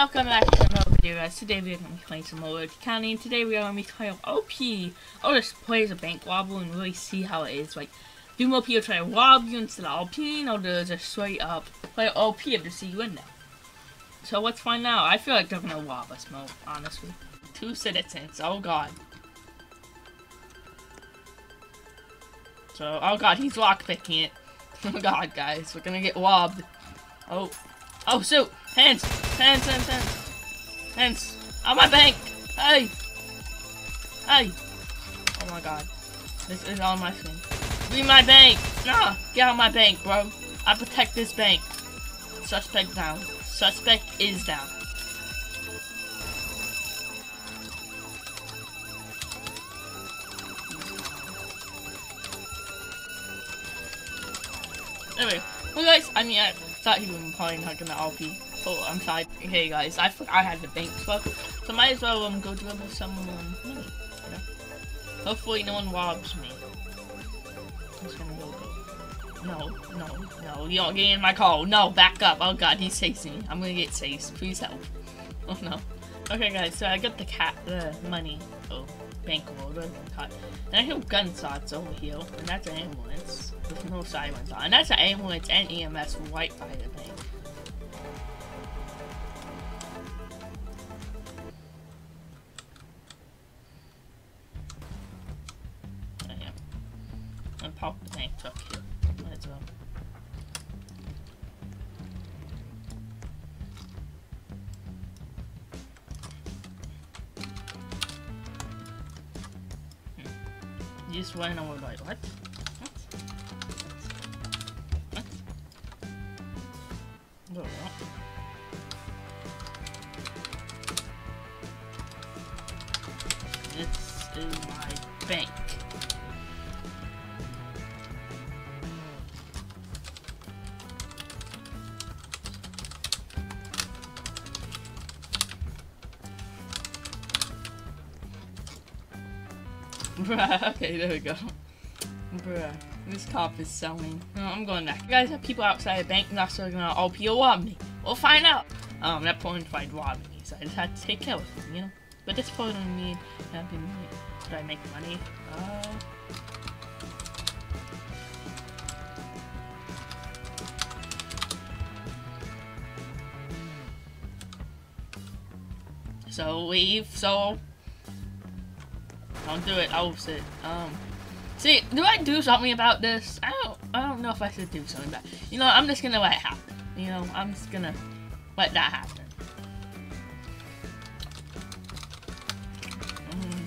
Welcome back to another video guys. Today we're going to be playing some more County and today we are going to be playing OP. I'll just play as a bank wobble and really see how it is. Like, do more people try to rob you instead of OP or just straight up play OP to see you in there. So let's find out. I feel like they're going to rob us more, honestly. Two citizens. Oh god. So, oh god, he's lockpicking it. Oh god, guys, we're gonna get robbed. Oh. Oh, shoot! Hands! Hands, hands, hands! Hands! On my bank! Hey! Hey! Oh my god. This is on my screen. Leave my bank! Nah! Get out my bank, bro! I protect this bank. Suspect down. Suspect is down. Anyway, well guys, I mean, I thought he was probably not gonna RP. Oh, I'm sorry. Hey guys, I I had the bank spot, so might as well um, go dribble some um, money, you know? Hopefully no one robs me. I'm just gonna go go. No, no, no, you don't get in my car. No, back up. Oh god, he's chasing me. I'm gonna get chased. Please help. Oh no. Okay guys, so I got the cat, the money. Oh, bankroll, the cut. And I hear gunshots over here, and that's an ambulance with no sirens on. And that's an ambulance and EMS right by the bank. I am. I'm the bank truck here. As well. This one I would like, what? What? What? This is my bank. Bruh, okay, there we go. Bruh, this cop is selling. No, I'm going back. You guys have people outside the bank not so gonna all people rob me. We'll find out. Um, that point tried robbing me, so I just had to take care of him, you know? But this point on me, that didn't really, did I make money? Uh... So leave, so don't do it. Oh shit. Um, see, do I do something about this? I don't. I don't know if I should do something about. You know, I'm just gonna let it happen. You know, I'm just gonna let that happen. Mm.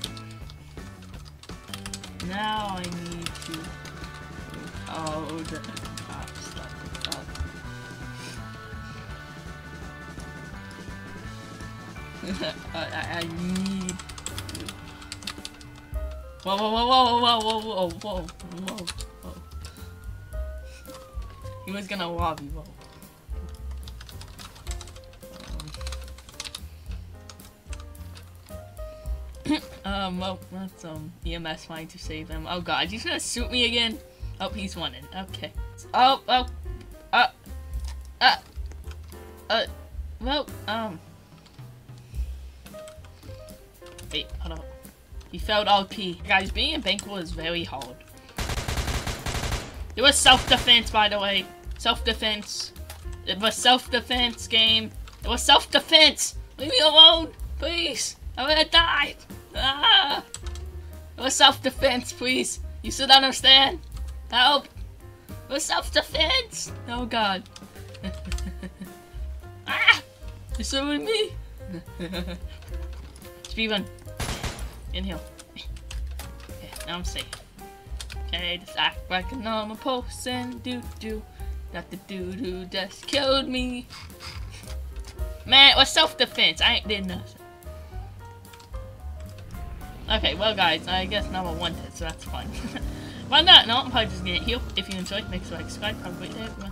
Now I need to. Oh, the top stuff. I, I need Whoa, whoa, whoa, whoa, whoa, whoa, whoa, whoa, whoa, whoa. He was gonna rob whoa. Um, um, well, that's, um, EMS trying to save him. Oh god, he's gonna shoot me again? Oh, he's winning. Okay. Oh, oh, uh, uh, uh, well, um. Wait, hold on. He failed LP. Guys, being in Banquo is very hard. It was self-defense, by the way. Self-defense. It was self-defense game. It was self-defense. Leave me alone, please. I'm gonna die. Ah. It was self-defense, please. You should understand. Help. It was self-defense. Oh god. ah! You're suing me? Speedrun. Inhale. Okay, now I'm safe. Okay, just act like a normal person. Do do. Got the doo doo just killed me. Man, it was self defense. I ain't did nothing. Okay, well guys, I guess now I want it, so that's fine. Why not? No, I'm probably just gonna heal. If you enjoyed, make sure you like subscribe. Have a great day, everyone.